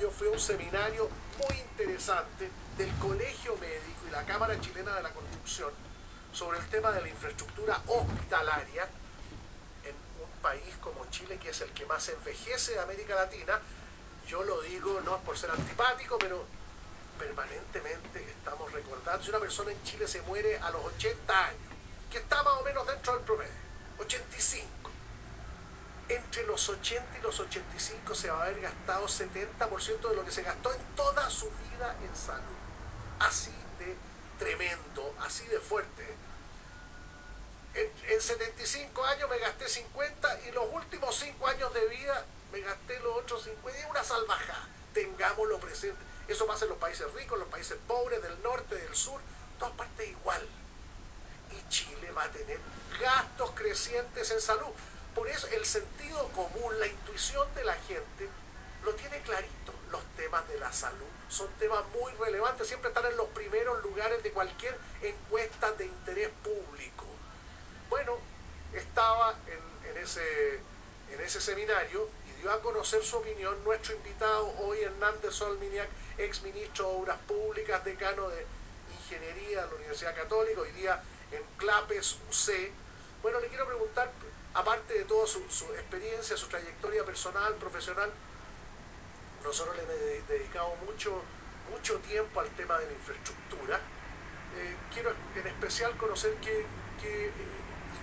yo fui a un seminario muy interesante del Colegio Médico y la Cámara Chilena de la Construcción sobre el tema de la infraestructura hospitalaria en un país como Chile, que es el que más envejece de América Latina. Yo lo digo no es por ser antipático, pero permanentemente estamos recordando, si una persona en Chile se muere a los 80 años, que está más o menos dentro del promedio, 85. Entre los 80 y los 85 se va a haber gastado 70% de lo que se gastó en toda su vida en salud. Así de tremendo, así de fuerte. En, en 75 años me gasté 50 y los últimos 5 años de vida me gasté los otros 50 y una salvajada. Tengámoslo presente. Eso pasa en los países ricos, en los países pobres, del norte, del sur, todas partes igual. Y Chile va a tener gastos crecientes en salud. Por eso el sentido común, la intuición de la gente, lo tiene clarito. Los temas de la salud son temas muy relevantes, siempre están en los primeros lugares de cualquier encuesta de interés público. Bueno, estaba en, en ese, en ese seminario y dio a conocer su opinión nuestro invitado hoy, Hernández Solminiak, ex ministro de Obras Públicas, decano de Ingeniería de la Universidad Católica, hoy día en Clapes UC. Bueno, le quiero preguntar, aparte de toda su, experiencia, su trayectoria personal, profesional, nosotros le hemos dedicado mucho, mucho tiempo al tema de la infraestructura. Eh, quiero en especial conocer qué, qué eh,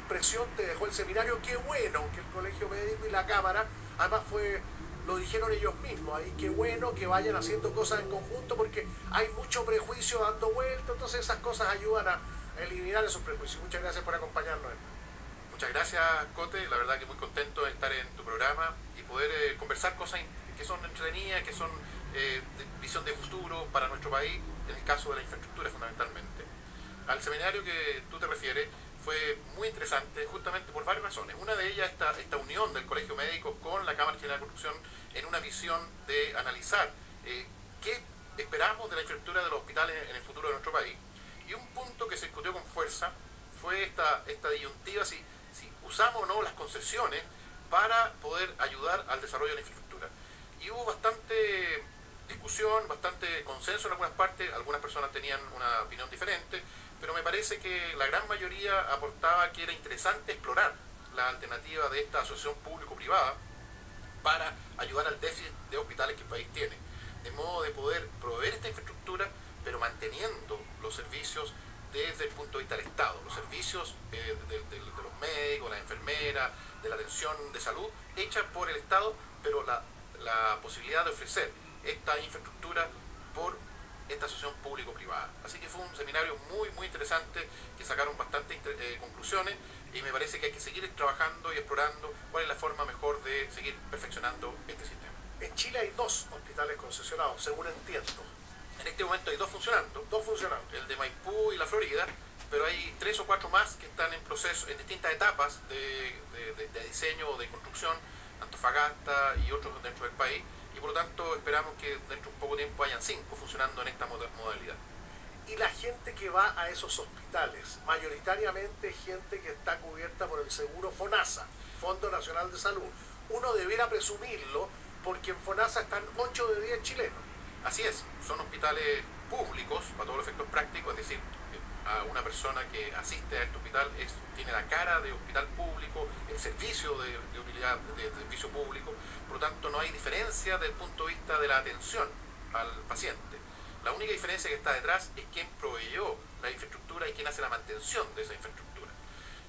impresión te dejó el seminario. Qué bueno que el Colegio Médico y la Cámara, además fue, lo dijeron ellos mismos, ahí qué bueno que vayan haciendo cosas en conjunto porque hay mucho prejuicio dando vuelta, entonces esas cosas ayudan a eliminar esos prejuicios. Muchas gracias por acompañarnos. Muchas gracias, Cote. La verdad que muy contento de estar en tu programa y poder eh, conversar cosas que son entretenidas, que son eh, de visión de futuro para nuestro país, en el caso de la infraestructura fundamentalmente. Al seminario que tú te refieres fue muy interesante justamente por varias razones. Una de ellas esta, esta unión del Colegio Médico con la Cámara General de Construcción en una visión de analizar eh, qué esperamos de la infraestructura de los hospitales en el futuro de nuestro país. Y un punto que se discutió con fuerza fue esta, esta disyuntiva si, usamos o no las concesiones para poder ayudar al desarrollo de la infraestructura. Y hubo bastante discusión, bastante consenso en algunas partes, algunas personas tenían una opinión diferente, pero me parece que la gran mayoría aportaba que era interesante explorar la alternativa de esta asociación público-privada para ayudar al déficit de hospitales que el país tiene, de modo de poder proveer esta infraestructura, pero manteniendo los servicios desde el punto de vista del Estado, los servicios eh, de, los médicos, las enfermeras, de la atención de salud, hecha por el Estado, pero la, la posibilidad de ofrecer esta infraestructura por esta asociación público-privada. Así que fue un seminario muy, muy interesante, que sacaron bastantes eh, conclusiones y me parece que hay que seguir trabajando y explorando cuál es la forma mejor de seguir perfeccionando este sistema. En Chile hay dos hospitales concesionados, según entiendo. En este momento hay dos funcionando, dos funcionando, el de Maipú y la Florida, pero hay tres o cuatro más que están en proceso, en distintas etapas de, de, diseño o de construcción, Antofagasta y otros dentro del país, y por lo tanto esperamos que dentro de un poco tiempo hayan cinco funcionando en esta modalidad. Y la gente que va a esos hospitales, mayoritariamente gente que está cubierta por el seguro FONASA, Fondo Nacional de Salud, uno debiera presumirlo porque en FONASA están 8 de 10 chilenos. Así es, son hospitales públicos, para todos los efectos prácticos, es decir, a una persona que asiste a este hospital tiene la cara de hospital público, el servicio de, de utilidad de, servicio público, por lo tanto no hay diferencia desde el punto de vista de la atención al paciente. La única diferencia que está detrás es quién proveyó la infraestructura y quién hace la mantención de esa infraestructura.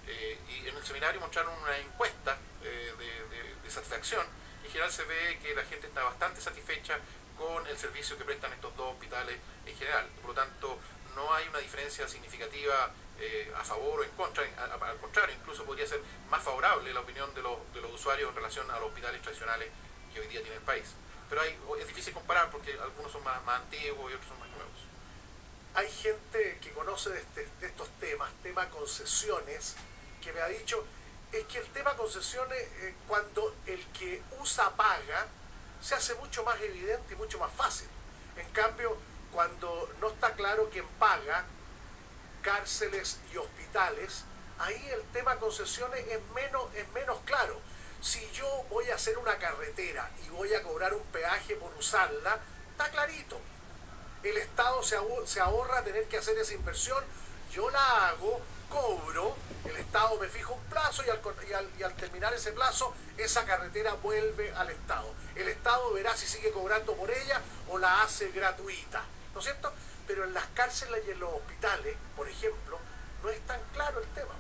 Eh, y en el seminario mostraron una encuesta eh, de, de satisfacción en general se ve que la gente está bastante satisfecha con el servicio que prestan estos dos hospitales en general. Por lo tanto, no hay una diferencia significativa eh, a favor o en contra, al contrario, incluso podría ser más favorable la opinión de los, de los usuarios en relación a los hospitales tradicionales que hoy día tiene el país. Pero hay, es difícil comparar porque algunos son más, más antiguos y otros son más nuevos. Hay gente que conoce de, este, de estos temas, tema concesiones, que me ha dicho, es que el tema concesiones, eh, cuando el que usa paga, se hace mucho más evidente y mucho más fácil. En cambio, cuando no está claro quién paga cárceles y hospitales, ahí el tema concesiones es menos, es menos claro. Si yo voy a hacer una carretera y voy a cobrar un peaje por usarla, está clarito. El Estado se ahor- se ahorra tener que hacer esa inversión, yo la hago, cobro, el Estado me fija un plazo y al, y al- y al terminar ese plazo, esa carretera vuelve al Estado. El Estado verá si sigue cobrando por ella o la hace gratuita, ¿no es cierto? Pero en las cárceles y en los hospitales, por ejemplo, no es tan claro el tema.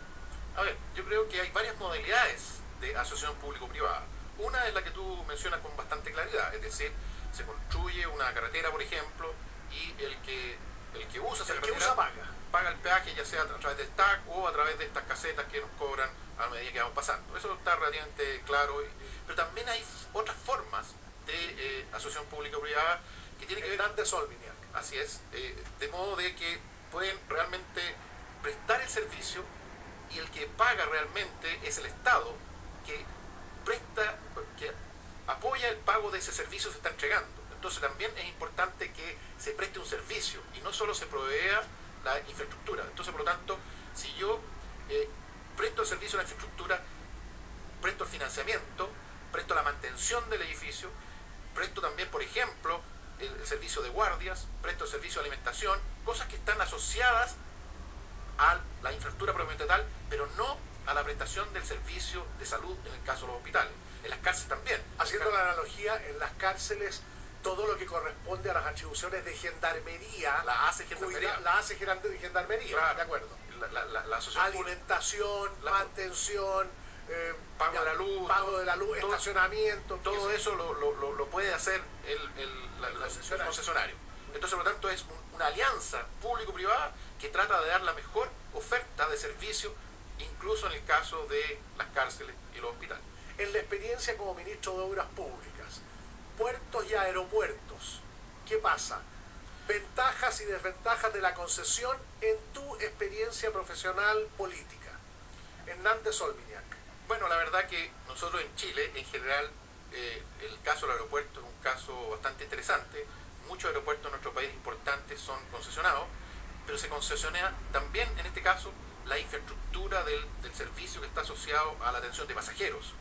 A ver, yo creo que hay varias modalidades de asociación público-privada. Una es la que tú mencionas con bastante claridad, es decir, se construye una carretera, por ejemplo, y el que, el que usa esa El que carretera usa paga. Paga el peaje ya sea a través del TAC o a través de estas casetas que nos cobran a medida que vamos pasando. Eso está relativamente claro. Pero también hay otras formas de eh, asociación público-privada que tienen que ver Hernández Solviniak. Así es, eh, de modo de que pueden realmente prestar el servicio y el que paga realmente es el Estado que presta, que apoya el pago de ese servicio que se está entregando. Entonces también es importante que se preste un servicio y no solo se provea infraestructura. Entonces, por lo tanto, si yo eh, presto el servicio a la infraestructura, presto el financiamiento, presto la mantención del edificio, presto también, por ejemplo, el, el servicio de guardias, presto el servicio de alimentación, cosas que están asociadas a la infraestructura propiamente tal, pero no a la prestación del servicio de salud en el caso de los hospitales. En las cárceles también. Haciendo la analogía, en las cárceles todo lo que corresponde a las atribuciones de gendarmería La hace gendarmería. cuida- la hace gendarmería, Claro. de acuerdo. La, la- la- Alimentación, La- mantención, eh, Pago ya, de la luz, pago de la luz, todo- estacionamiento, todo eso lo, lo- lo- puede hacer el, el- la- el concesionario. concesionario. Entonces, por lo tanto, es un- una alianza público-privada que trata de dar la mejor oferta de servicio, incluso en el caso de las cárceles y los hospitales. En la experiencia como ministro de Obras Públicas, puertos y aeropuertos, ¿qué pasa? Ventajas y desventajas de la concesión en tu experiencia profesional política. Hernández Solviniak. Bueno, la verdad que nosotros en Chile, en general, eh, el caso del aeropuerto es un caso bastante interesante. Muchos aeropuertos en nuestro país importantes son concesionados, pero se concesiona también, en este caso, la infraestructura del, del servicio que está asociado a la atención de pasajeros.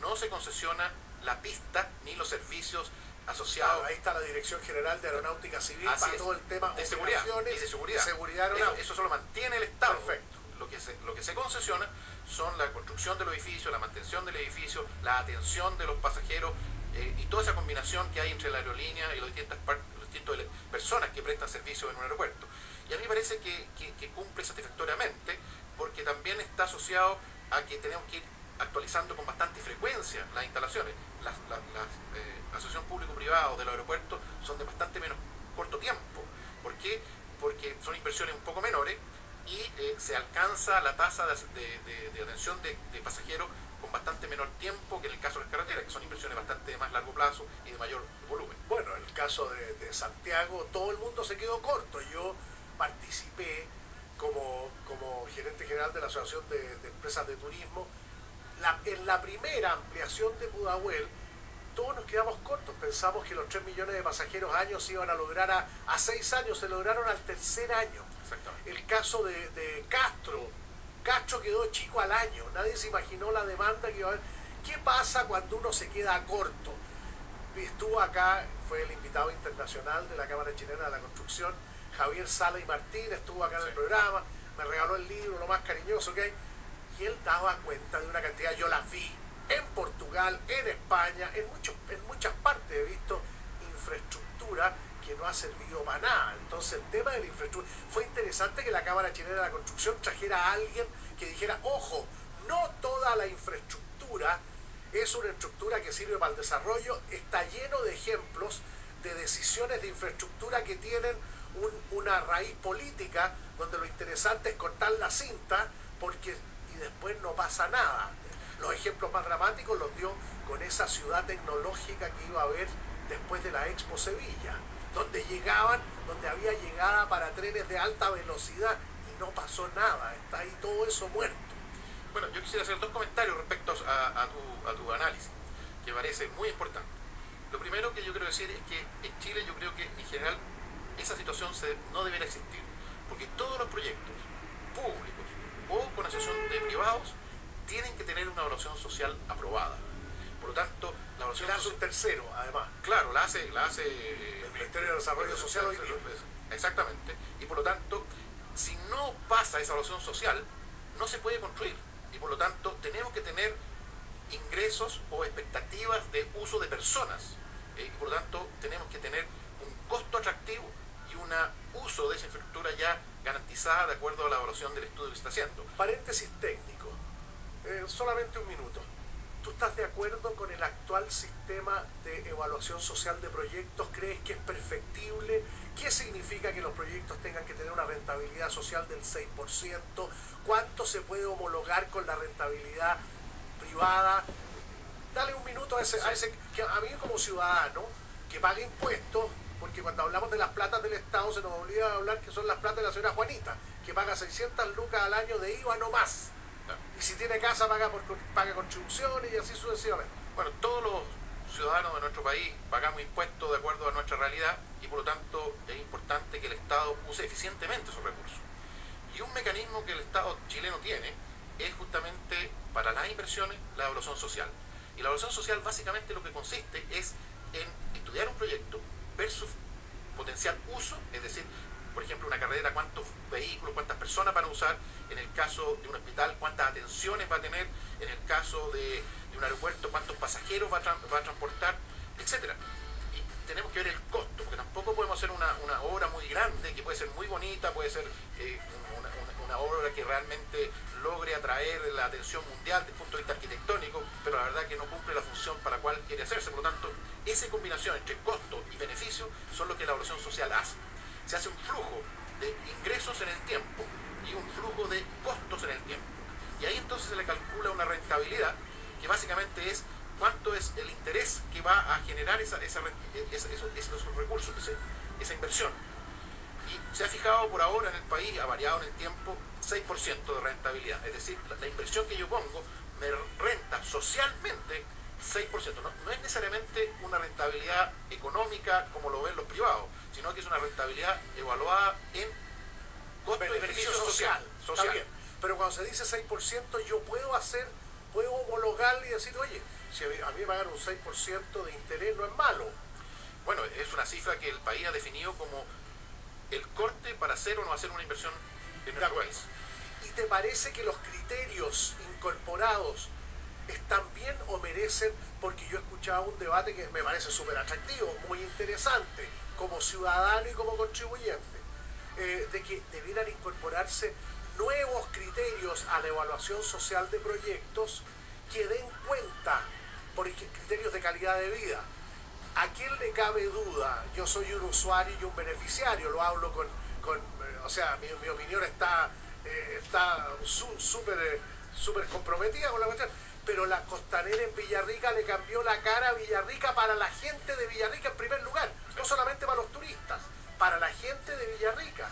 No se concesiona la pista ni los servicios asociados Ahí está la Dirección General de Aeronáutica Civil Así para es. todo el tema de seguridad y de seguridad. seguridad Eso, solo mantiene el Estado. Perfecto. Lo que, se, lo que se concesiona son la construcción del edificio, la mantención del edificio, la atención de los pasajeros eh, y toda esa combinación que hay entre la aerolínea y las distintas, las distintas personas que prestan servicio en un aeropuerto. Y a mí me parece que, que- que cumple satisfactoriamente porque también está asociado a que tenemos que ir actualizando con bastante frecuencia las instalaciones. Las, las, las, eh, asociación público-privada o del aeropuerto son de bastante menos corto tiempo. ¿Por qué? Porque son inversiones un poco menores y eh, se alcanza la tasa de, atención de, pasajeros con bastante menor tiempo que en el caso de las carreteras, que son inversiones bastante de más largo plazo y de mayor volumen. Bueno, en el caso de, Santiago, todo el mundo se quedó corto. Yo participé como, como gerente general de la Asociación de Empresas de Turismo. La- en la primera ampliación de Pudahuel, todos nos quedamos cortos. Pensamos que los 3 millones de pasajeros años se iban a lograr a, a 6 años, se lograron al tercer año. El caso de, de Castro, Castro quedó chico al año, nadie se imaginó la demanda que iba a haber. ¿Qué pasa cuando uno se queda corto? Estuvo acá, fue el invitado internacional de la Cámara Chilena de la Construcción, Javier Sala y Martín, estuvo acá en el programa, me regaló el libro, lo más cariñoso que hay, y él daba cuenta de una cantidad, yo las vi en Portugal, en España, en, muchos, en muchas partes he visto infraestructura que no ha servido para nada. Entonces el tema de la infraestructura, fue interesante que la Cámara Chilena de la Construcción trajera a alguien que dijera, ojo, no toda la infraestructura es una estructura que sirve para el desarrollo, está lleno de ejemplos de decisiones de infraestructura que tienen un- una raíz política donde lo interesante es cortar la cinta porque y después no pasa nada. Los ejemplos más dramáticos los dio con esa ciudad tecnológica que iba a haber después de la Expo Sevilla, donde llegaban, donde había llegada para trenes de alta velocidad y no pasó nada, está ahí todo eso muerto. Bueno, yo quisiera hacer dos comentarios respecto a, a tu, a tu análisis, que parece muy importante. Lo primero que yo quiero decir es que en Chile yo creo que en general esa situación se- no debería existir, porque todos los proyectos públicos o con asociación de privados tienen que tener una evaluación social aprobada. Por lo tanto, la evaluación... La hace un tercero, además. Claro, la hace... La hace el Ministerio de Desarrollo Social. Exactamente. Y por lo tanto, si no pasa esa evaluación social, no se puede construir. Y por lo tanto, tenemos que tener ingresos o expectativas de uso de personas. Eh, y por lo tanto, tenemos que tener un costo atractivo y un uso de esa infraestructura ya garantizada de acuerdo a la evaluación del estudio que está haciendo. Paréntesis técnico, eh, solamente un minuto. ¿Tú estás de acuerdo con el actual sistema de evaluación social de proyectos? ¿Crees que es perfectible? ¿Qué significa que los proyectos tengan que tener una rentabilidad social del 6%? ¿Cuánto se puede homologar con la rentabilidad privada? Dale un minuto a ese, a ese que a mí como ciudadano que paga impuestos, porque cuando hablamos de las platas del Estado se nos olvida hablar que son las platas de la señora Juanita, que paga 600 lucas al año de IVA no más. Y si tiene casa paga, por, paga contribuciones y así sucesivamente. Bueno, todos los ciudadanos de nuestro país pagamos impuestos de acuerdo a nuestra realidad y por lo tanto es importante que el Estado use eficientemente esos recursos. Y un mecanismo que el Estado chileno tiene es justamente para las inversiones la evaluación social. Y la evaluación social básicamente lo que consiste es en estudiar un proyecto versus potencial uso, es decir, por ejemplo, una carretera, cuántos vehículos, cuántas personas van a usar, en el caso de un hospital, cuántas atenciones va a tener, en el caso de, un aeropuerto, cuántos pasajeros va a, va a transportar, etcétera. Y tenemos que ver el costo, porque tampoco podemos hacer una, obra muy grande, que puede ser muy bonita, puede ser eh, una, obra que realmente logre atraer la atención mundial desde el punto de vista arquitectónico, pero la verdad que no cumple la función para la cual quiere hacerse. Por lo tanto, esa combinación entre costo y beneficio son lo que la evaluación social hace se hace un flujo de ingresos en el tiempo y un flujo de costos en el tiempo. Y ahí entonces se le calcula una rentabilidad que básicamente es cuánto es el interés que va a generar esa, esa, esos, recursos, esa, inversión. Se ha fijado por ahora en el país, ha variado en el tiempo, 6% de rentabilidad. Es decir, la, inversión que yo pongo me renta socialmente 6%. No, no es necesariamente una rentabilidad económica como lo ven los privados, sino que es una rentabilidad evaluada en costo y beneficio social. social. Pero cuando se dice 6%, yo puedo hacer, puedo homologar y decir, oye, si a mí me pagan un 6% de interés, no es malo. Bueno, es una cifra que el país ha definido como el corte para hacer o no hacer una inversión en nuestro país. ¿Y te parece que los criterios incorporados están bien o merecen? Porque yo he escuchado un debate que me parece súper atractivo, muy interesante como ciudadano y como contribuyente, eh, de que debieran incorporarse nuevos criterios a la evaluación social de proyectos que den cuenta, por criterios de calidad de vida. ¿A quién le cabe duda? Yo soy un usuario y un beneficiario, lo hablo con, con eh, o sea, mi, opinión está eh, está súper súper comprometida con la cuestión pero la costanera en Villarrica le cambió la cara a Villarrica para la gente de Villarrica en primer lugar, no solamente para los turistas, para la gente de Villarrica,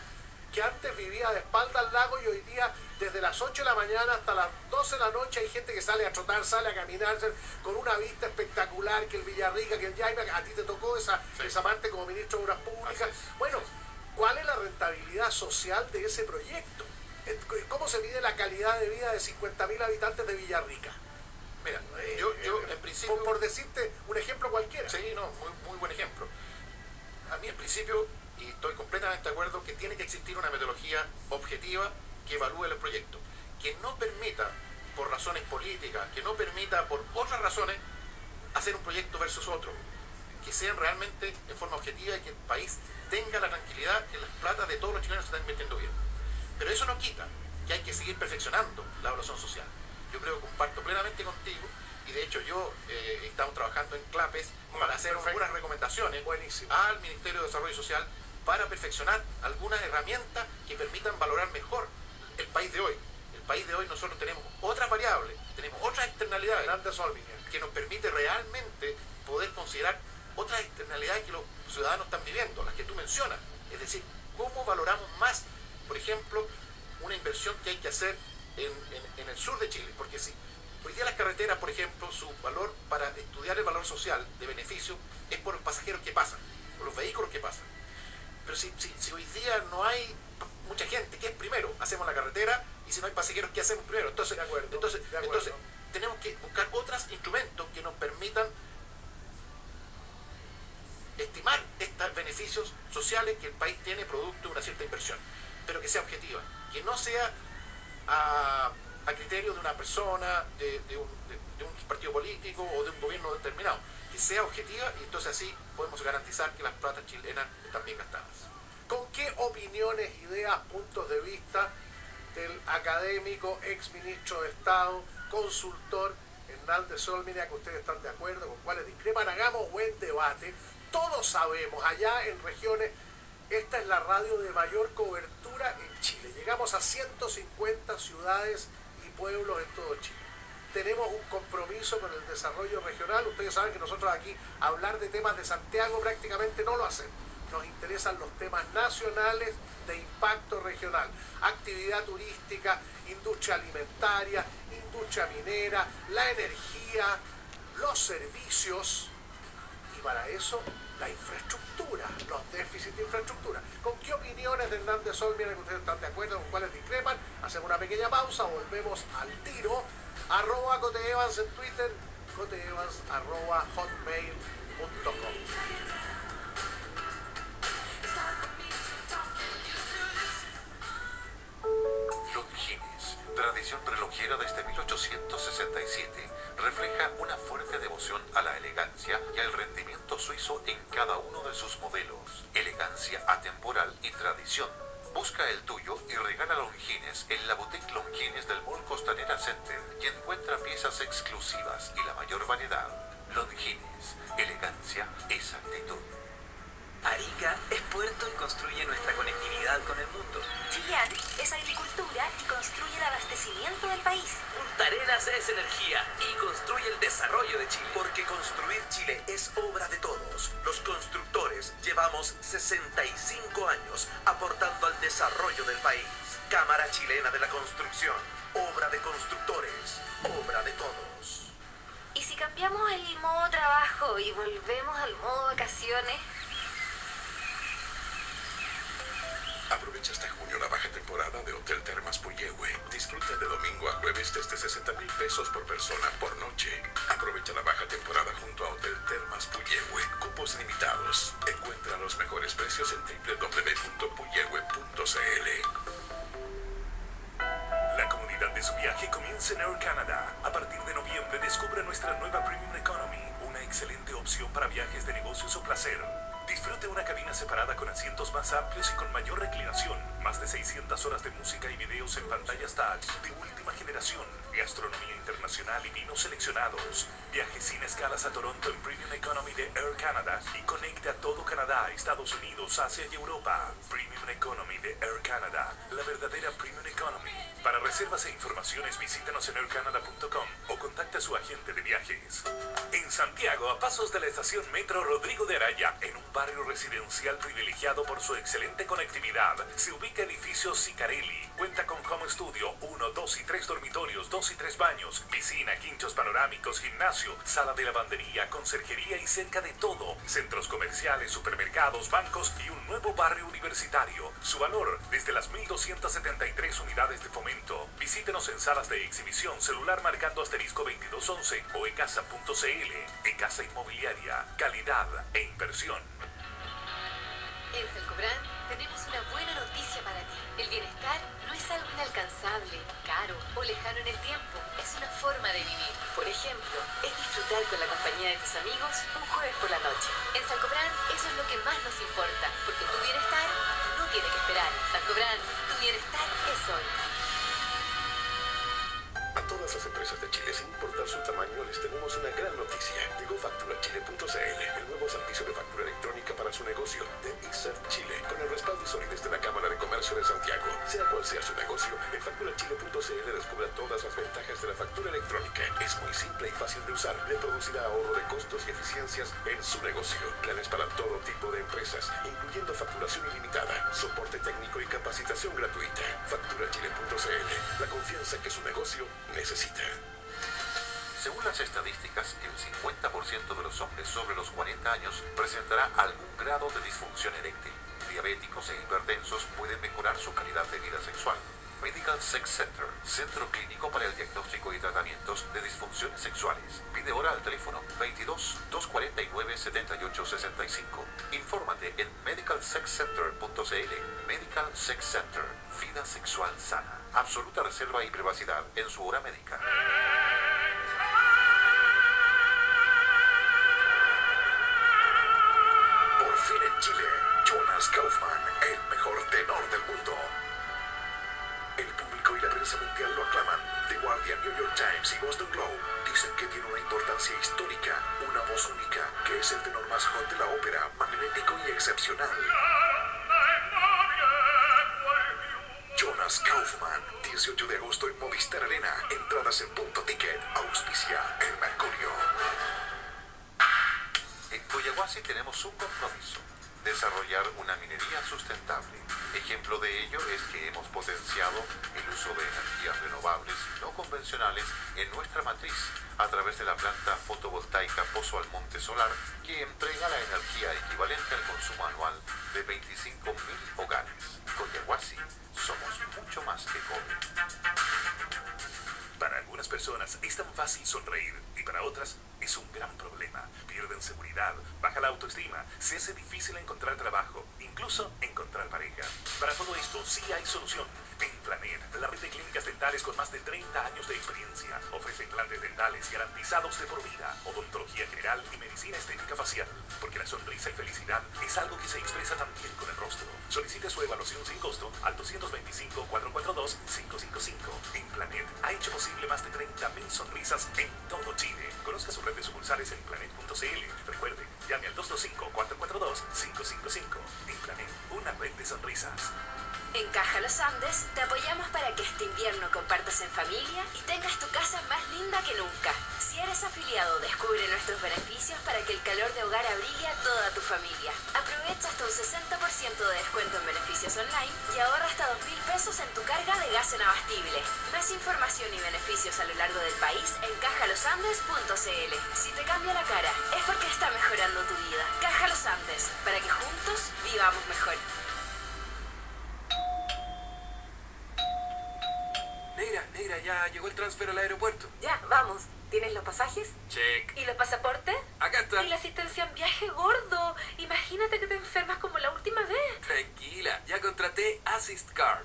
que antes vivía de espalda al lago y hoy día desde las 8 de la mañana hasta las 12 de la noche hay gente que sale a trotar, sale a caminar con una vista espectacular, que el Villarrica, que el Jaime, a ti te tocó esa, esa parte como ministro de Obras Públicas. Bueno, ¿cuál es la rentabilidad social de ese proyecto? ¿Cómo se mide la calidad de vida de 50.000 habitantes de Villarrica? Mira, yo, yo en principio... Por, decirte un ejemplo cualquiera. Sí, no, muy, muy buen ejemplo. A mí en principio, y estoy completamente de acuerdo, que tiene que existir una metodología objetiva que evalúe los proyectos, que no permita, por razones políticas, que no permita, por otras razones, hacer un proyecto versus otro, que sean realmente en forma objetiva y que el país tenga la tranquilidad que las platas de todos los chilenos se están invirtiendo bien. Pero eso no quita que hay que seguir perfeccionando la evaluación social. Yo creo que comparto plenamente contigo y de hecho yo eh, estamos trabajando en CLAPES para hacer algunas recomendaciones al Ministerio de Desarrollo Social para perfeccionar algunas herramientas que permitan valorar mejor el país de hoy. El país de hoy nosotros tenemos otras variables, tenemos otras externalidades que nos permite realmente poder considerar otras externalidades que los ciudadanos están viviendo, las que tú mencionas. Es decir, cómo valoramos más, por ejemplo, una inversión que hay que hacer en, el sur de Chile, porque si hoy día las carreteras, por ejemplo, su valor para estudiar el valor social de beneficio es por los pasajeros que pasan, por los vehículos que pasan. Pero si, si, hoy día no hay mucha gente, ¿qué es primero? Hacemos la carretera y si no hay pasajeros, ¿qué hacemos primero? Entonces, entonces, entonces tenemos que buscar otros instrumentos que nos permitan estimar estos beneficios sociales que el país tiene producto de una cierta inversión, pero que sea objetiva, que no sea a, criterio de una persona, de, un, de, un, partido político o de un gobierno determinado, que sea objetiva y entonces así podemos garantizar que las platas chilenas están bien gastadas. ¿Con qué opiniones, ideas, puntos de vista del académico, ex ministro de Estado, consultor Hernán Solmina, que ustedes están de acuerdo, con cuáles discrepan? Hagamos buen debate todos sabemos, allá en regiones, esta es la radio de mayor cobertura en Chile. Llegamos a 150 ciudades y pueblos en todo Chile. Tenemos un compromiso con el desarrollo regional. Ustedes saben que nosotros aquí hablar de temas de Santiago prácticamente no lo hacemos. Nos interesan los temas nacionales de impacto regional. Actividad turística, industria alimentaria, industria minera, la energía, los servicios. Y para eso la infraestructura, los déficits de infraestructura. ¿Con qué opiniones de Hernández Sol miren que ustedes están de acuerdo, con cuáles discrepan? Hacemos una pequeña pausa, volvemos al tiro. Arroba Cote en Twitter, coteevans arroba hotmail.com. Longines, tradición relojera desde 1867 refleja una fuerte devoción a la elegancia y al rendimiento suizo en cada uno de sus modelos. Elegancia atemporal y tradición. Busca el tuyo y regala Longines en la boutique Longines del Mall Costanera Center y encuentra piezas exclusivas y la mayor variedad. Longines, elegancia es actitud. Arica es puerto y construye nuestra conectividad con el mundo. Chillán es agricultura y construye el abastecimiento del país. Punta Arenas es energía y construye el desarrollo de Chile. Porque construir Chile es obra de todos. Los constructores llevamos 65 años aportando al desarrollo del país. Cámara Chilena de la Construcción. Obra de constructores. Obra de todos. ¿Y si cambiamos el modo trabajo y volvemos al modo vacaciones? Aprovecha hasta junio la baja temporada de Hotel Termas Puyehue. Disfruta de domingo a jueves desde 60 mil pesos por persona por noche. Aprovecha la baja temporada junto a Hotel Termas Puyehue. Cupos limitados. Encuentra los mejores precios en www.puyehue.cl. La comunidad de su viaje comienza en Air Canada. A partir de noviembre descubre nuestra nueva Premium Economy, una excelente opción para viajes de negocios o placer. Disfrute una cabina separada con asientos más amplios y con mayor reclinación. Más de 600 horas de música y videos en pantallas touch de última generación. Gastronomía internacional y vinos seleccionados. Viaje sin escalas a Toronto en Premium Economy de Air Canada y conecte a todo Canadá, Estados Unidos, Asia y Europa. Premium Economy de Air Canada, la verdadera Premium Economy. Para reservas e informaciones visítenos en aircanada.com su agente de viajes. En Santiago, a pasos de la estación Metro Rodrigo de Araya, en un barrio residencial privilegiado por su excelente conectividad, se ubica edificio Sicarelli. Cuenta con home studio, 1, 2 y 3 dormitorios, 2 y 3 baños, piscina, quinchos panorámicos, gimnasio, sala de lavandería, conserjería y cerca de todo. Centros comerciales, supermercados, bancos y un nuevo barrio universitario. Su valor desde las 1.273 unidades de fomento. Visítenos en salas de exhibición, celular marcando asterisco 2211 o ecasa.cl. Ecasa Inmobiliaria, calidad e inversión. En Selcobran tenemos una buena noticia para ti. El bienestar no es algo inalcanzable, caro o lejano en el tiempo. Es una forma de vivir. Por ejemplo, es disfrutar con la compañía de tus amigos un jueves por la noche. En Salcobran eso es lo que más nos importa, porque tu bienestar no tiene que esperar. Salcobran, tu bienestar es hoy. A todas las empresas de Chile, sin importar su tamaño, les tenemos una gran noticia. Llegó facturachile.cl, el nuevo servicio de factura electrónica para su negocio de ISEF Chile, con el respaldo Sea su negocio, en facturachile.cl descubra todas las ventajas de la factura electrónica. Es muy simple y fácil de usar. Le producirá ahorro de costos y eficiencias en su negocio. Planes para todo tipo de empresas, incluyendo facturación ilimitada, soporte técnico y capacitación gratuita. Facturachile.cl, la confianza que su negocio necesita. Según las estadísticas, el 50% de los hombres sobre los 40 años presentará algún grado de disfunción eréctil. Diabéticos e hipertensos pueden mejorar su calidad de vida sexual. Medical Sex Center, centro clínico para el diagnóstico y tratamientos de disfunciones sexuales. Pide hora al teléfono 22 249 7865. Infórmate en medicalsexcenter.cl. Medical Sex Center, vida sexual sana. Absoluta reserva y privacidad en su hora médica. Por fin en Chile, Jonas Kaufman, el mejor tenor del mundo. El público y la prensa mundial lo aclaman. The Guardian, New York Times y Boston Globe dicen que tiene una importancia histórica, una voz única, que es el tenor más hot de la ópera, magnético y excepcional. Jonas Kaufman, 18 de agosto en Movistar Arena. Entradas en punto ticket. Auspicia el Mercurio. En Coyahuasi tenemos un compromiso, desarrollar una minería sustentable. Ejemplo de ello es que hemos potenciado el uso de energías renovables no convencionales en nuestra matriz a través de la planta fotovoltaica Pozo al Monte Solar que entrega la energía equivalente al consumo anual de 25.000 hogares. Coyahuasi, somos mucho más que cobre. Para algunas personas es tan fácil sonreír y para otras es un gran problema. Pierden seguridad, baja la autoestima, se hace difícil encontrar trabajo, incluso encontrar pareja. Para todo esto sí hay solución. En Planet, la red de clínicas dentales con más de 30 años de experiencia, ofrece implantes dentales garantizados de por vida, odontología general y medicina estética facial. Porque la sonrisa y felicidad es algo que se expresa también con el rostro. Solicite su evaluación sin costo al 225-442-555. Implanet ha hecho posible más de 30.000 sonrisas en todo Chile. Conozca su red de sucursales en planet.cl. Recuerde, llame al 225-442-555. Implanet, una red de sonrisas. En Caja Los Andes te apoyamos para que este invierno compartas en familia y tengas tu casa más linda que nunca. Si eres afiliado, descubre nuestros beneficios para que el calor de hogar abrigue a toda tu familia. Aprovecha hasta un 60% de descuento en beneficios online y ahorra hasta 2 mil pesos en tu carga de gas inabastible. Más información y beneficios a lo largo del país en cajalosandes.cl. Si te cambia la cara, es porque está mejorando tu vida. Caja Los Andes, para que juntos vivamos mejor. Negra, ya llegó el transfer al aeropuerto. Ya, vamos. ¿Tienes los pasajes? Check. ¿Y los pasaportes? Acá está. ¿Y la asistencia en viaje gordo? Imagínate que te enfermas como la última vez. Tranquila, ya contraté Assist Card.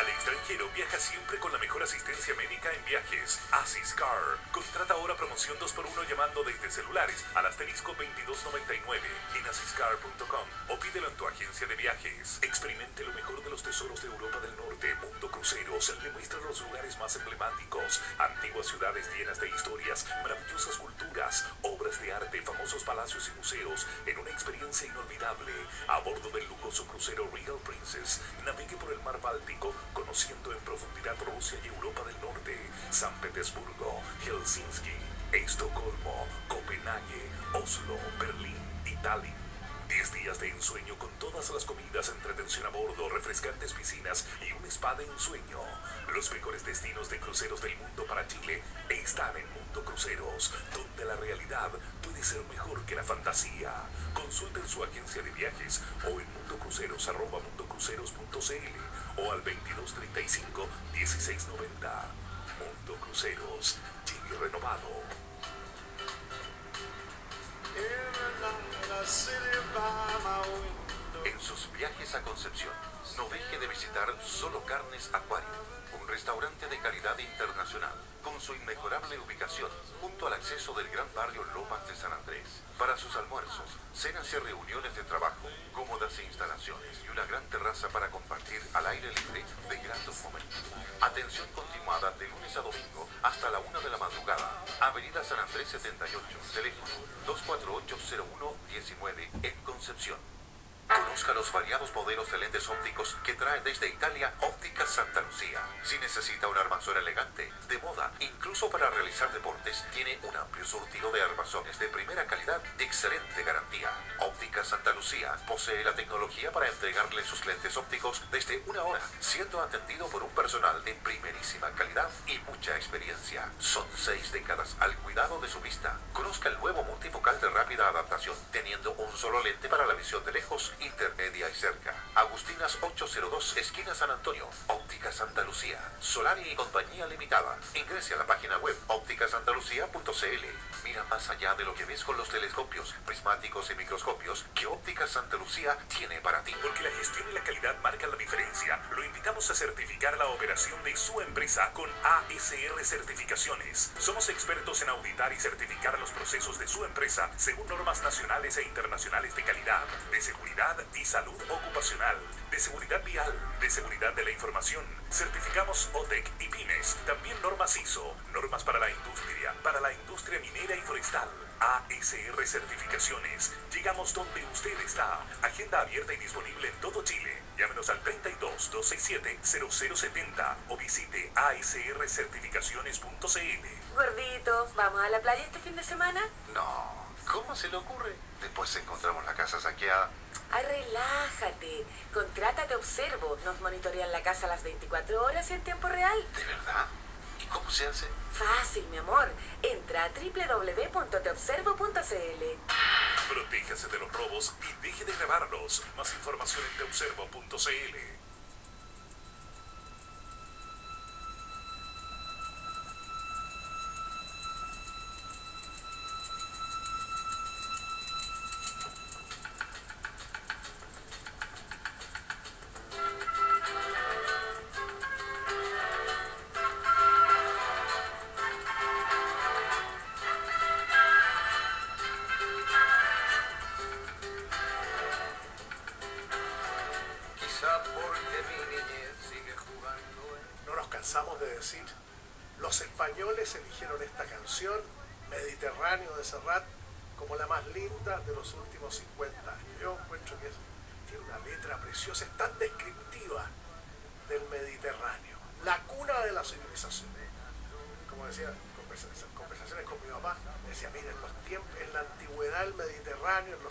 Al extranjero viaja siempre con la mejor asistencia médica en viajes. Asis Car. Contrata ahora promoción 2x1 llamando desde celulares al asterisco 2299 en asiscar.com o pídelo en tu agencia de viajes. Experimente lo mejor de los tesoros de Europa del Norte. Mundo Cruceros le muestra los lugares más emblemáticos, antiguas ciudades llenas de historias, maravillosas culturas, obras de arte, famosos palacios y museos en una experiencia inolvidable a bordo del lujoso crucero Regal Princess. Navegue por el mar Báltico conociendo en profundidad Rusia y Europa del Norte, San Petersburgo, Helsinki, Estocolmo, Copenhague, Oslo, Berlín y Tallinn. 10 días de ensueño con todas las comidas, entretención a bordo, refrescantes piscinas y un spa de ensueño. Los mejores destinos de cruceros del mundo para Chile están en Mundo Cruceros, donde la realidad puede ser mejor que la fantasía. Consulten su agencia de viajes o en mundocruceros.cl o al 2235 1690. Mundo Cruceros, Chile renovado. in another city by my window. En sus viajes a Concepción, no deje de visitar Solo Carnes Acuario, un restaurante de calidad internacional, con su inmejorable ubicación junto al acceso del gran barrio Lomas de San Andrés. Para sus almuerzos, cenas y reuniones de trabajo, cómodas instalaciones y una gran terraza para compartir al aire libre de grandes momentos. Atención continuada de lunes a domingo hasta la una de la madrugada. Avenida San Andrés 78, teléfono 248-0119 en Concepción. Conozca los variados modelos de lentes ópticos que trae desde Italia Óptica Santa Lucía. Si necesita un armazón elegante, de moda, incluso para realizar deportes, tiene un amplio surtido de armazones de primera calidad y excelente garantía. Óptica Santa Lucía posee la tecnología para entregarle sus lentes ópticos desde una hora, siendo atendido por un personal de primerísima calidad y mucha experiencia. Son seis décadas al cuidado de su vista. Conozca el nuevo multifocal de rápida adaptación, teniendo un solo lente para la visión de lejos intermedia y cerca. Agustinas 802, esquina San Antonio. Óptica Santa Lucía. Solari y Compañía Limitada. Ingrese a la página web ópticasantalucía.cl. Mira más allá de lo que ves con los telescopios, prismáticos y microscopios que Óptica Santa Lucía tiene para ti. Porque la gestión y la calidad marcan la diferencia. Lo invitamos a certificar la operación de su empresa con ASR Certificaciones. Somos expertos en auditar y certificar los procesos de su empresa según normas nacionales e internacionales de calidad, de seguridad y salud ocupacional, de seguridad vial, de seguridad de la información. Certificamos OTEC y PYMES, también normas ISO, normas para la industria, para la industria minera y forestal. ASR Certificaciones. Llegamos donde usted está. Agenda abierta y disponible en todo Chile. Llámenos al 32 267 0070 o visite asrcertificaciones.cl. Gordito, ¿vamos a la playa este fin de semana? No, ¿cómo se le ocurre? Después encontramos la casa saqueada. Ay, relájate. Contrátate Observo. Nos monitorean la casa las 24 horas en tiempo real. ¿De verdad? ¿Y cómo se hace? Fácil, mi amor. Entra a www.teobservo.cl. Protéjase de los robos y deje de grabarlos. Más información en teobservo.cl. Serrat, como la más linda de los últimos 50 años. Yo encuentro que es- tiene una letra preciosa, es tan descriptiva del Mediterráneo, la cuna de la civilización. Como decía, conversa- conversaciones con mi me decía, miren, los en la antigüedad el Mediterráneo, en los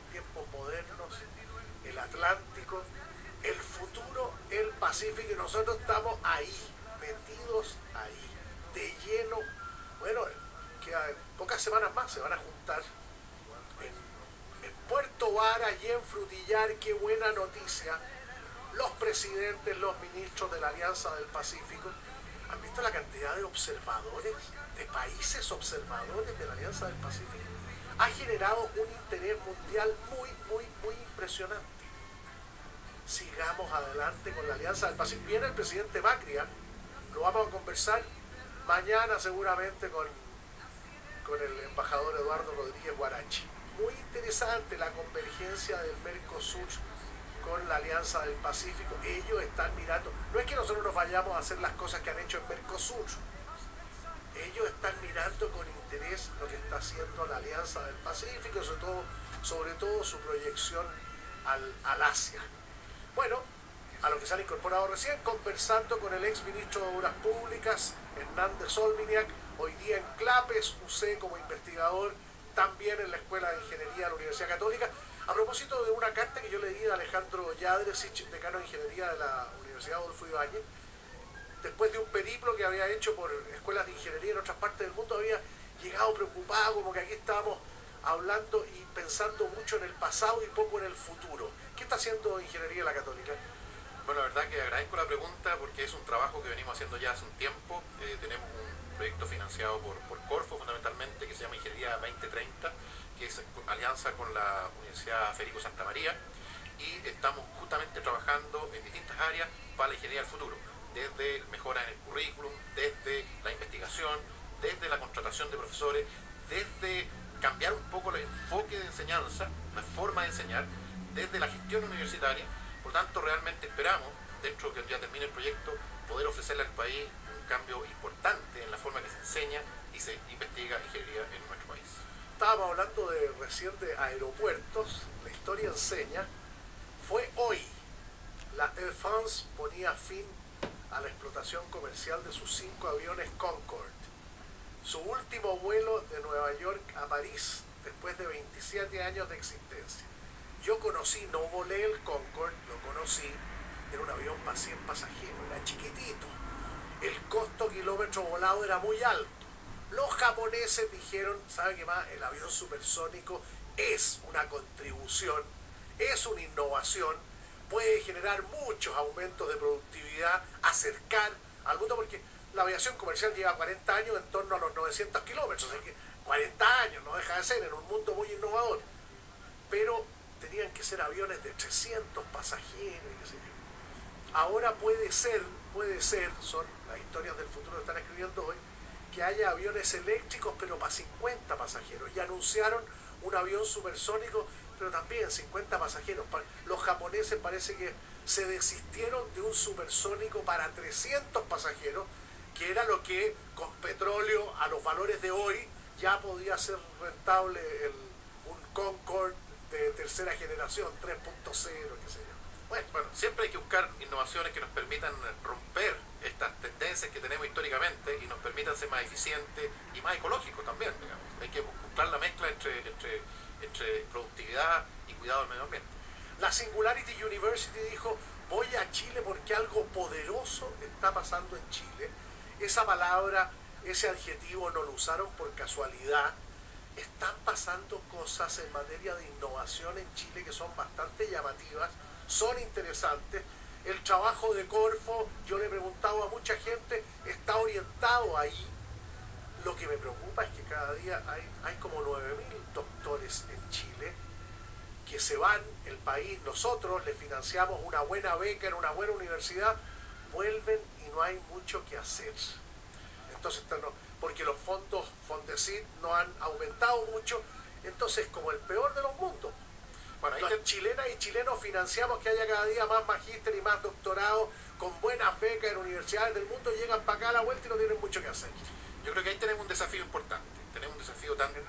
Vara y en Frutillar, qué buena noticia, los presidentes, los ministros de la Alianza del Pacífico. ¿Han visto la cantidad de observadores, de países observadores de la Alianza del Pacífico? Ha generado un interés mundial muy, muy, muy impresionante sigamos adelante con la Alianza del Pacífico. Viene el presidente Macri, ¿ah? lo vamos a conversar mañana seguramente con, con el embajador Eduardo Rodríguez Guarachi. Muy interesante la convergencia del Mercosur con la Alianza del Pacífico. Ellos están mirando, no es que nosotros nos vayamos a hacer las cosas que han hecho en Mercosur, ellos están mirando con interés lo que está haciendo la Alianza del Pacífico, sobre todo, sobre todo su proyección al, al Asia. Bueno, a lo que se han incorporado recién, conversando con el ex ministro de Obras Públicas, Hernández Olminiak, hoy día en Clapes, UC como investigador, también en la Escuela de Ingeniería de la Universidad Católica, a propósito de una carta que yo leí a Alejandro Yadresich, decano de Ingeniería de la Universidad Adolfo Ibáñez, después de un periplo que había hecho por escuelas de ingeniería en otras partes del mundo, había llegado preocupado, como que aquí estábamos hablando y pensando mucho en el pasado y poco en el futuro. ¿Qué está haciendo Ingeniería La Católica? Bueno, la verdad que agradezco la pregunta porque es un trabajo que venimos haciendo ya hace un tiempo. Eh, tenemos un proyecto financiado por, por Corfo fundamentalmente que se llama Ingeniería 2030, que es alianza con la Universidad Federico Santa María y estamos justamente trabajando en distintas áreas para la ingeniería del futuro, desde mejoras en el currículum, desde la investigación, desde la contratación de profesores, desde cambiar un poco el enfoque de enseñanza, la forma de enseñar, desde la gestión universitaria. Por tanto, realmente esperamos, dentro de que ya termine el proyecto, poder ofrecerle al país cambio importante en la forma que se enseña y se investiga ingeniería en nuestro país. Estábamos hablando de recién de aeropuertos, la historia enseña, fue hoy. La Air France ponía fin a la explotación comercial de sus cinco aviones Concorde. Su último vuelo de Nueva York a París después de 27 años de existencia. Yo conocí, no volé el Concorde, lo conocí, era un avión para 100 pasajeros, era chiquitito. El costo kilómetro volado era muy alto. Los japoneses dijeron, ¿sabe qué más? El avión supersónico es una contribución es una innovación, puede generar muchos aumentos de productividad, acercar al mundo, porque la aviación comercial lleva 40 años en torno a los 900 kilómetros, así que 40 años no deja de ser en un mundo muy innovador. Pero tenían que ser aviones de 300 pasajeros. Ahora puede ser, puede ser, son las historias del futuro que están escribiendo hoy, que haya aviones eléctricos pero para 50 pasajeros. Y anunciaron un avión supersónico, pero también 50 pasajeros. Pa- Los japoneses parece que se desistieron de un supersónico para 300 pasajeros, que era lo que con petróleo a los valores de hoy ya podía ser rentable el, un Concorde de tercera generación, 3.0, qué sé. Bueno, bueno, siempre hay que buscar innovaciones que nos permitan romper estas tendencias que tenemos históricamente y nos permitan ser más eficientes y más ecológicos también, digamos. Hay que buscar la mezcla entre, entre, entre productividad y cuidado del medio ambiente. La Singularity University dijo, voy a Chile porque algo poderoso está pasando en Chile. Esa palabra, ese adjetivo no lo usaron por casualidad. Están pasando cosas en materia de innovación en Chile que son bastante llamativas, son interesantes. El trabajo de Corfo, yo le he preguntado a mucha gente, está orientado ahí. Lo que me preocupa es que cada día hay, hay como 9.000 doctores en Chile que se van el país, nosotros le financiamos una buena beca en una buena universidad, vuelven y no hay mucho que hacer. Entonces, porque los fondos Fondesit no han aumentado mucho, entonces como el peor de los mundos. Bueno, ahí Las te- chilenas y chilenos financiamos que haya cada día más magíster y más doctorados con buenas becas en universidades del mundo, llegan para acá a la vuelta y no tienen mucho que hacer. Yo creo que ahí tenemos un desafío importante. Tenemos un desafío tanto,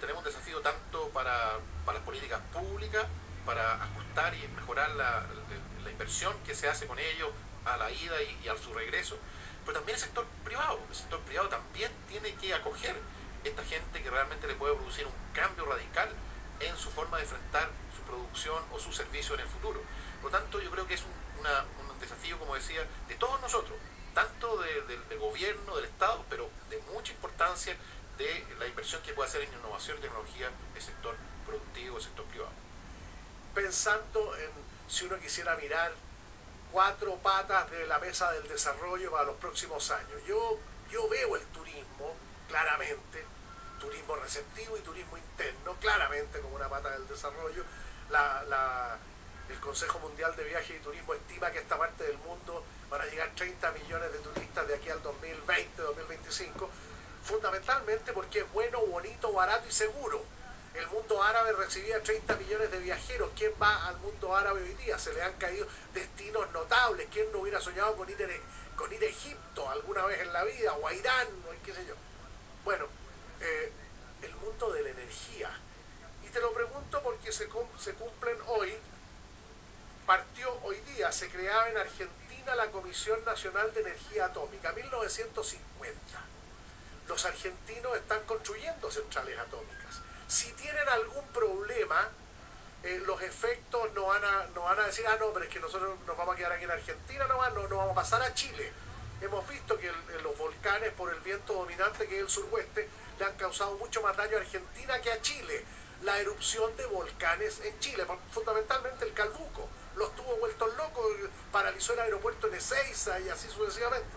tenemos un desafío tanto para, para las políticas públicas, para ajustar y mejorar la, la inversión que se hace con ellos a la ida y, y a su regreso, pero también el sector privado. El sector privado también tiene que acoger esta gente que realmente le puede producir un cambio radical en su forma de enfrentar su producción o su servicio en el futuro. Por lo tanto, yo creo que es un, una- un desafío, como decía, de todos nosotros, tanto de- del- del gobierno, del Estado, pero de mucha importancia de la inversión que puede hacer en innovación y tecnología el sector productivo, el sector privado. pensando en si uno quisiera mirar cuatro patas de la mesa del desarrollo para los próximos años. Yo, yo veo el turismo claramente, turismo receptivo y turismo interno, claramente como una pata del desarrollo. La- la- el Consejo Mundial de Viajes y Turismo estima que esta parte del mundo van a llegar 30 millones de turistas de aquí al 2020-2025, fundamentalmente porque es bueno, bonito, barato y seguro. El mundo árabe recibía 30 millones de viajeros. ¿Quién va al mundo árabe hoy día? Se le han caído destinos notables. ¿Quién no hubiera soñado con ir, con ir a Egipto alguna vez en la vida? O a Irán, o qué sé yo. Bueno, eh, el mundo de la energía. Y te lo se, cum- se cumplen hoy, partió hoy día, se creaba en Argentina la Comisión Nacional de Energía Atómica, 1950 los argentinos están construyendo centrales atómicas. Si tienen algún problema, eh, los efectos no van, a, no van a decir, ah, no, pero es que nosotros nos vamos a quedar aquí en Argentina no, no vamos a pasar a Chile. Hemos visto que los volcanes, por el viento dominante que es el suroeste, le han causado mucho más daño a Argentina que a Chile. La erupción de volcanes en Chile, fundamentalmente el Calbuco, los tuvo vueltos locos, paralizó el aeropuerto en Ezeiza y así sucesivamente.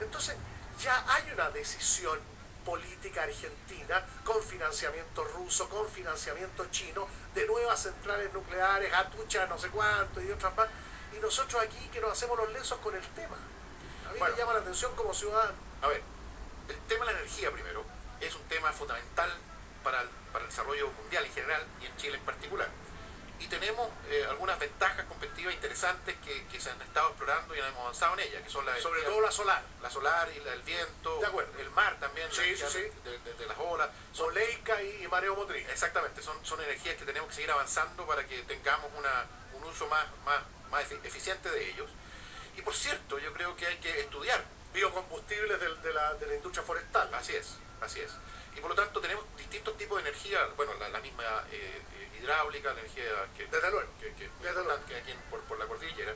Entonces, ya hay una decisión política argentina con financiamiento ruso, con financiamiento chino, de nuevas centrales nucleares, Atucha, no sé cuánto y otras más. Y nosotros aquí que nos hacemos los lesos con el tema. A mí Bueno. me llama la atención como ciudadano. A ver, el tema de la energía primero es un tema fundamental para el, para el desarrollo mundial en general y en Chile en particular. Y tenemos eh, algunas ventajas competitivas interesantes que, que se han estado explorando y hemos avanzado en ellas, que son la Sobre todo la solar. la solar y la- el viento, De acuerdo. el mar también, Sí, sí, sí. De, de- de las olas. Son, Soleica y, y mareo motriz. exactamente, son, son energías que tenemos que seguir avanzando para que tengamos una, un uso más, más, más efi- eficiente de ellos. Y por cierto, yo creo que hay que estudiar Biocombustibles del- de, la, de la industria forestal. Así es, así es. Y por lo tanto tenemos distintos tipos de energía, bueno, la, la misma eh, eh, hidráulica, la energía que, Desde luego. que, que, aquí por, por la cordillera.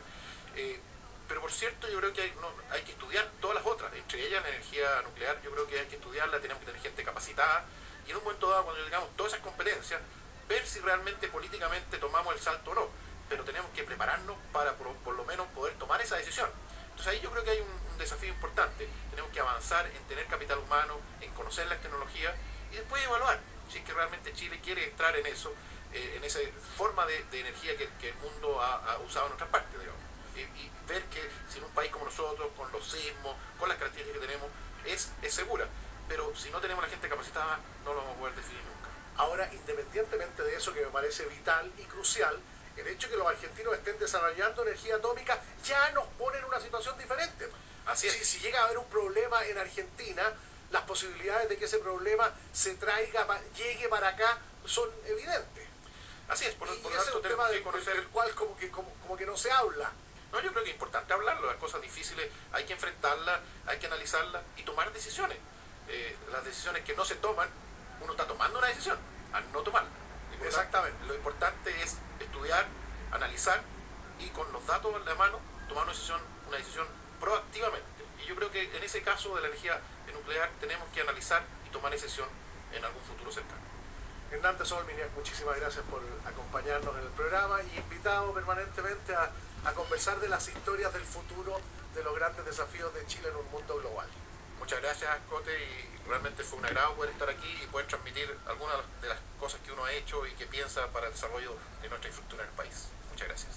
Eh, pero por cierto, yo creo que hay, no, hay que estudiar todas las otras, entre ellas la energía nuclear, yo creo que hay que estudiarla, tenemos que tener gente capacitada, y en un momento dado, cuando tengamos todas esas competencias, ver si realmente políticamente tomamos el salto o no, pero tenemos que prepararnos para por, por lo menos poder tomar esa decisión. Entonces ahí yo creo que hay un, desafío importante. Tenemos que avanzar en tener capital humano, en conocer las tecnologías y después evaluar si es que realmente Chile quiere entrar en eso, eh, en esa forma de, energía que, el mundo ha, usado en otras partes, digamos. Y, y, ver que si en un país como nosotros, con los sismos, con las características que tenemos, es, es segura. Pero si no tenemos la gente capacitada, no lo vamos a poder definir nunca. Ahora, independientemente de eso que me parece vital y crucial, el hecho de que los argentinos estén desarrollando energía atómica ya nos pone en una situación diferente. Así es. Si, si llega a haber un problema en Argentina, las posibilidades de que ese problema se traiga, llegue para acá, son evidentes. Así es, por, y por ese tanto es un tema del, conocer... del cual como que, como, como que no se habla. No, yo creo que es importante hablarlo, las cosas difíciles hay que enfrentarlas, hay que analizarlas y tomar decisiones. Eh, las decisiones que no se toman, uno está tomando una decisión, al no tomarla. Exactamente. Lo importante es estudiar, analizar y con los datos en la mano tomar una decisión, una decisión proactivamente. Y yo creo que en ese caso de la energía nuclear tenemos que analizar y tomar decisión en algún futuro cercano. Hernán Sol Miniac, muchísimas gracias por acompañarnos en el programa y invitado permanentemente a conversar de las historias del futuro de los grandes desafíos de Chile en un mundo global. Muchas gracias, Cote, y realmente fue un agrado poder estar aquí y poder transmitir algunas de las cosas que uno ha hecho y que piensa para el desarrollo de nuestra infraestructura en el país. Muchas gracias.